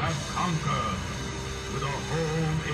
have conquered with a whole.